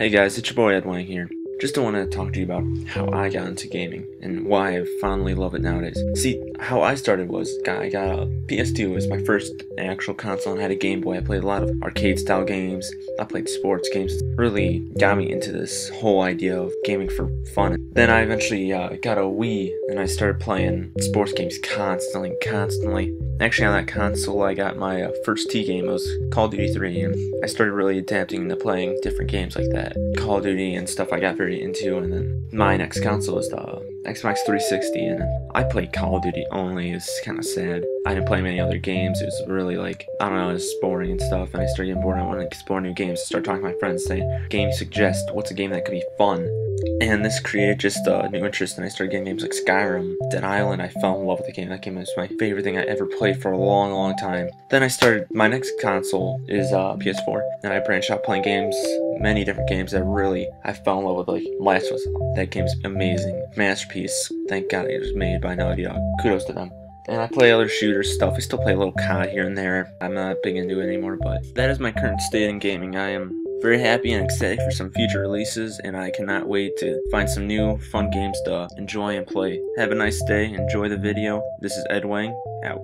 Hey guys, it's your boy Ed Wang here. Just want to talk to you about how I got into gaming and why I fondly love it nowadays. See, how I started was I got a PS2 it was my first actual console and I had a Game Boy. I played a lot of arcade style games. I played sports games. It really got me into this whole idea of gaming for fun. Then I eventually uh, got a Wii and I started playing sports games constantly, constantly. Actually, on that console, I got my uh, first T game. It was Call of Duty 3, and I started really adapting into playing different games like that. Call of Duty and stuff I got very into, and then my next console is the Xbox 360, and I played Call of Duty only. It's kind of sad. I didn't play many other games. It was really like, I don't know, it was boring and stuff, and I started getting bored. I wanted to explore new games. Start talking to my friends, saying, game suggest, what's a game that could be fun? And this created just a new interest, and I started getting games like Skyrim, Dead Island. I fell in love with the game. That game was my favorite thing I ever played for a long, long time. Then I started, my next console is uh, PS4, and I branched out playing games, many different games that really, I fell in love with, like Last Us. That game's amazing. Masterpiece. Thank God it was made by Naughty Dog. Kudos to them. And I play other shooter stuff. I still play a little COD here and there. I'm not big into it anymore, but that is my current state in gaming. I am very happy and excited for some future releases, and I cannot wait to find some new fun games to enjoy and play. Have a nice day, enjoy the video. This is Ed Wang, out.